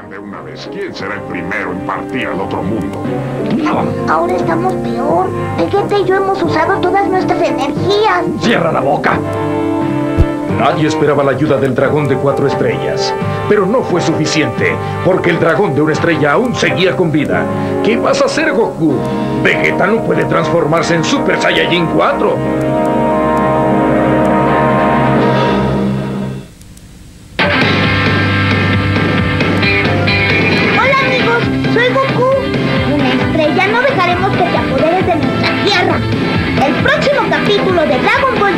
de una vez quién será el primero en partir al otro mundo. Ahora estamos peor. Vegeta y yo hemos usado todas nuestras energías. ¡Cierra la boca! Nadie esperaba la ayuda del dragón de cuatro estrellas. Pero no fue suficiente, porque el dragón de una estrella aún seguía con vida. ¿Qué vas a hacer, Goku? Vegeta no puede transformarse en Super Saiyajin 4. El próximo capítulo de Dragon Ball